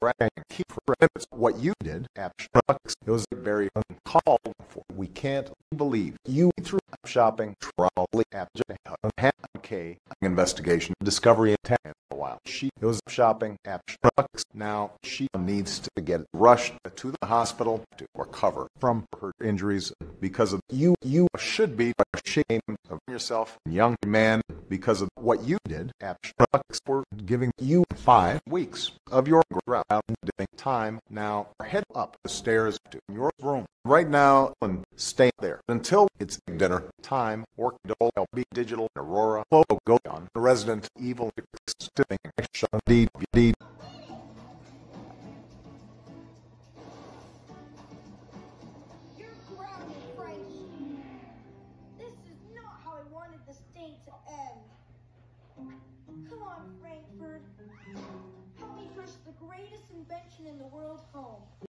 Frank, keep it's what you did at Schnucks. It was very uncalled for. We can't believe you through shopping trolley K investigation discovery in a while. She was shopping. Now she needs to get rushed to the hospital to recover from her injuries because of you. You should be ashamed of yourself, young man, because of what you did Schnucks. We're giving you five weeks of your grounding time. Now head up the stairs to your room right now and stay there until it's dinner time. or Dolby Digital Aurora logo go on the resident evil to end. Come on, Frankie Fritz. Help me push the greatest invention in the world home.